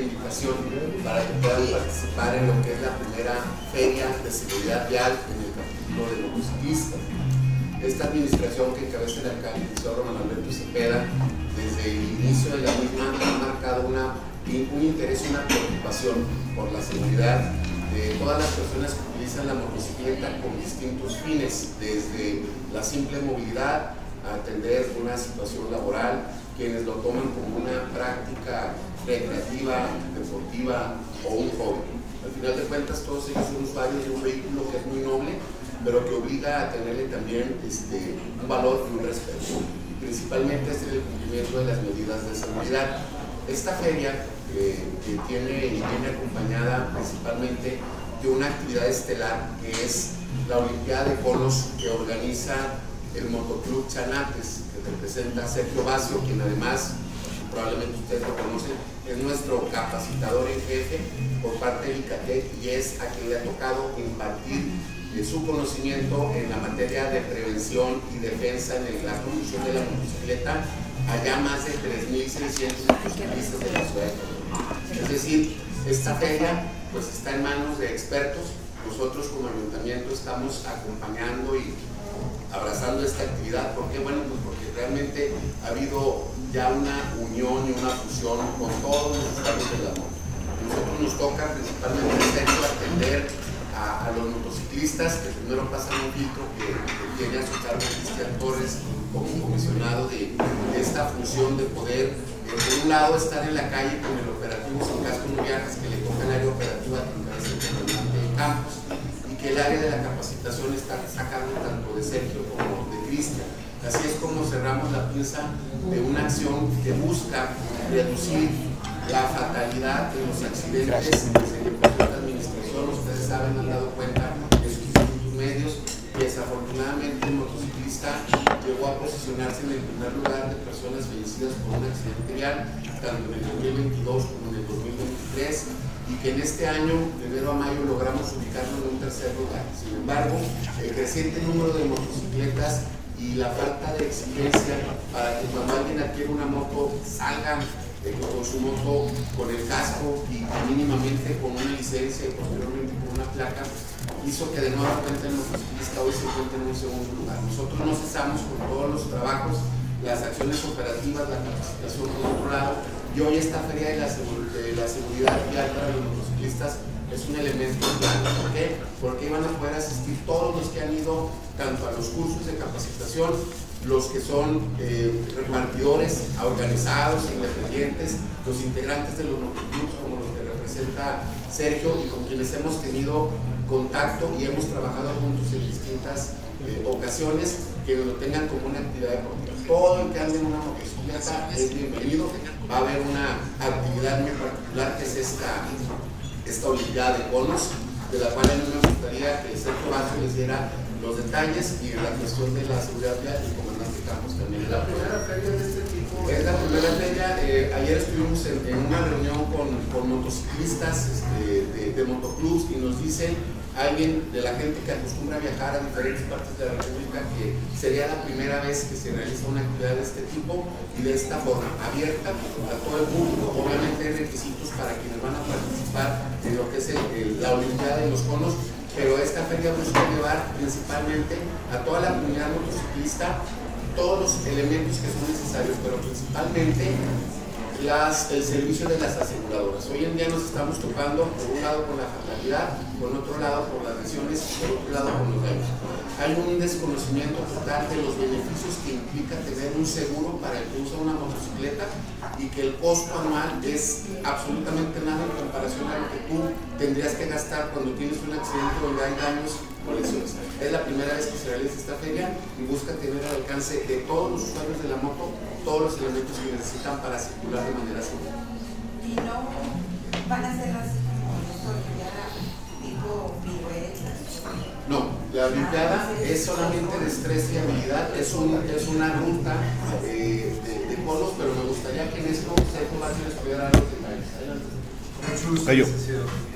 invitación para que puedan participar en lo que es la primera feria de seguridad vial en el capítulo de motociclistas. Esta administración que encabeza el alcalde Román Alberto Cepeda, desde el inicio de la misma ha marcado una, un interés una preocupación por la seguridad de todas las personas que utilizan la motocicleta con distintos fines, desde la simple movilidad a atender una situación laboral, quienes lo toman como una práctica recreativa, deportiva o un hobby. Al final de cuentas todos ellos son usuarios de un vehículo que es muy noble, pero que obliga a tenerle también este, un valor y un respeto. Principalmente es el cumplimiento de las medidas de seguridad. Esta feria que tiene viene acompañada principalmente de una actividad estelar que es la Olimpiada de Conos que organiza el Motoclub Chanates, que representa Sergio Vacio, quien además, probablemente ustedes lo conocen, es nuestro capacitador en jefe por parte del ICATEC y es a quien le ha tocado impartir su conocimiento en la materia de prevención y defensa en la conducción de la motocicleta allá más de 3.600 motociclistas de la ciudad de Es decir, esta feria pues está en manos de expertos. Nosotros como ayuntamiento estamos acompañando y abrazando esta actividad. ¿Por qué? Bueno, pues porque realmente ha habido ya una unión y una fusión con todos los estados de la moto. Nosotros nos toca principalmente atender a, los motociclistas que primero pasan un filtro que, tiene a su cargo Cristian Torres como comisionado de, esta función de poder, eh, por un lado, estar en la calle con el operativo sin casco no viajes que le toca el área operativa que el comandante de Campos que el área de la capacitación está sacando tanto de Sergio como de Cristian. Así es como cerramos la pieza de una acción que busca reducir la fatalidad de los accidentes desde la administración. Ustedes saben, han dado cuenta de sus medios y desafortunadamente el motociclista llegó a posicionarse en el primer lugar de personas fallecidas por un accidente vial, tanto en el 2022 como en el 2023 y que en este año, de enero a mayo, logramos ubicarlo en un tercer lugar. Sin embargo, el creciente número de motocicletas y la falta de exigencia para que cuando alguien adquiere una moto salga con su moto con el casco y mínimamente con una licencia y posteriormente con una placa, hizo que de nuevo cuenta el motociclista hoy se encuentre en un segundo lugar. Nosotros no cesamos con todos los trabajos, las acciones operativas, la capacitación por y hoy esta feria de la, de la seguridad vial para los motociclistas es un elemento clave. ¿Por qué? Porque van a poder asistir todos los que han ido tanto a los cursos de capacitación, los que son eh, repartidores organizados, independientes, los integrantes de los motoclubs como los que representa Sergio y con quienes hemos tenido contacto y hemos trabajado juntos en distintas eh, ocasiones que lo tengan como una actividad deportiva. Todo el que ande en una motocicleta es bienvenido. Va a haber una actividad muy particular que es esta esta de Conos, de la cual a mí me gustaría que Sergio Vázquez les diera los detalles y la cuestión de la seguridad vial el comandante Campos también. ¿Es la primera feria de este tipo? Es la primera feria. Eh, ayer estuvimos en, una reunión con, con motociclistas este, de, de motoclubs y nos dicen alguien de la gente que acostumbra a viajar a diferentes partes de la República que sería la primera vez que se realiza una actividad de este tipo y de esta forma, abierta a todo el público. Obviamente hay requisitos para quienes van a participar en lo que es la Olimpiada de los Conos, pero esta feria busca llevar principalmente a toda la comunidad motociclista todos los elementos que son necesarios, pero principalmente el servicio de las aseguradoras. Hoy en día nos estamos tocando, por un lado, con la fatalidad, por otro lado, por las lesiones y por otro lado, con los daños. Hay un desconocimiento total de los beneficios que implica tener un seguro para el que usa una motocicleta y que el costo anual es absolutamente nada en que tú tendrías que gastar cuando tienes un accidente donde hay daños o lesiones. Es la primera vez que se realiza esta feria y busca tener al alcance de todos los usuarios de la moto todos los elementos que necesitan para circular de manera segura. ¿Y no van a ser las tipo piruetas? No, la Olimpiada es solamente destreza y habilidad, es, un, es una ruta eh, de, de, polos, pero me gustaría que en esto Sergio Vázquez pudiera dar los detalles. Mucho gusto,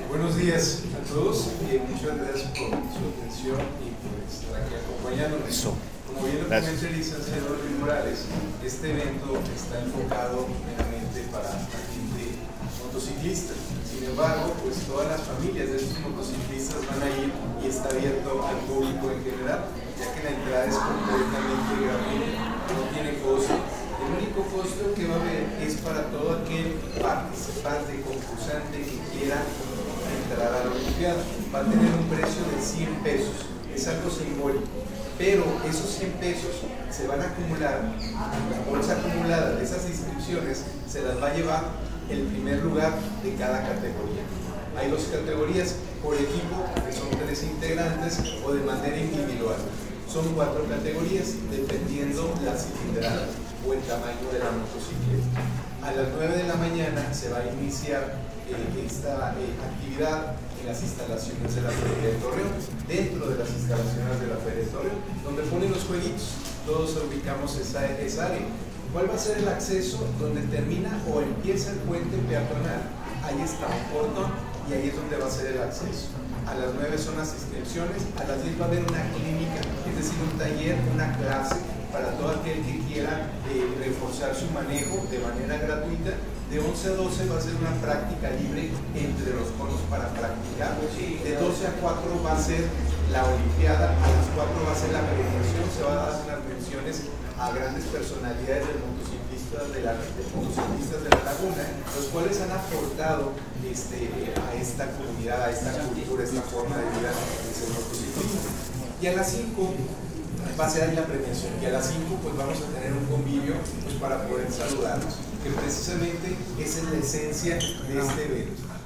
Buenos días a todos y muchas gracias por su atención y por estar aquí acompañándonos. Como bien lo comenta el licenciado Luis Morales, este evento está enfocado meramente para la gente motociclista. Sin embargo, pues todas las familias de estos motociclistas van a ir y está abierto al público en general, ya que la entrada es completamente gratuita, no tiene costo. El único costo que va a haber es para todo aquel participante, concursante que quiera entrar a la Olimpiada. Va a tener un precio de 100 pesos, es algo simbólico pero esos 100 pesos se van a acumular, la bolsa acumulada de esas inscripciones se las va a llevar el primer lugar de cada categoría. Hay dos categorías por equipo, que son tres integrantes, o de manera individual. Son cuatro categorías, dependiendo la cilindrada o el tamaño de la motocicleta. A las 9 de la mañana se va a iniciar eh, esta eh, actividad en las instalaciones de la Feria de Torreón, dentro de las instalaciones de la Feria de Torreón, donde ponen los jueguitos, todos ubicamos esa, esa área. ¿Cuál va a ser el acceso donde termina o empieza el puente peatonal? Ahí está un portón y ahí es donde va a ser el acceso. A las 9 son las inscripciones, a las 10 va a haber una clínica, es decir, un taller, una clase para todo aquel que quiera eh, reforzar su manejo de manera gratuita de 11 a 12 va a ser una práctica libre entre los conos para practicar. De 12 a 4 va a ser la Olimpiada, a las 4 va a ser la premiación, se van a dar unas menciones a grandes personalidades del motociclistas de la, motociclistas de la laguna, los cuales han aportado este, a esta comunidad, a esta cultura, a esta forma de vida de ser motociclista. Y a las 5 va a ser la premiación y a las 5 pues vamos a tener un convivio pues, para poder saludarnos, que precisamente esa es la esencia de este evento.